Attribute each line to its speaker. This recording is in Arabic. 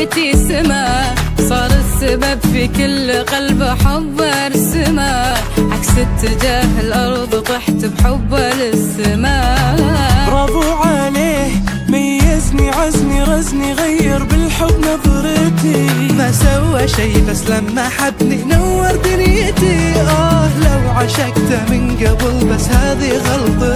Speaker 1: دنيتي سما صار السبب في كل قلب حب ارسمه عكس اتجاه الأرض طحت بحبه للسما.
Speaker 2: برافو عليه ميزني عزني رزني غير بالحب نظرتي.
Speaker 3: ما سوى شي بس لما حبني نور دنيتي.
Speaker 2: آه لو عشقته من قبل بس هذه غلطتي.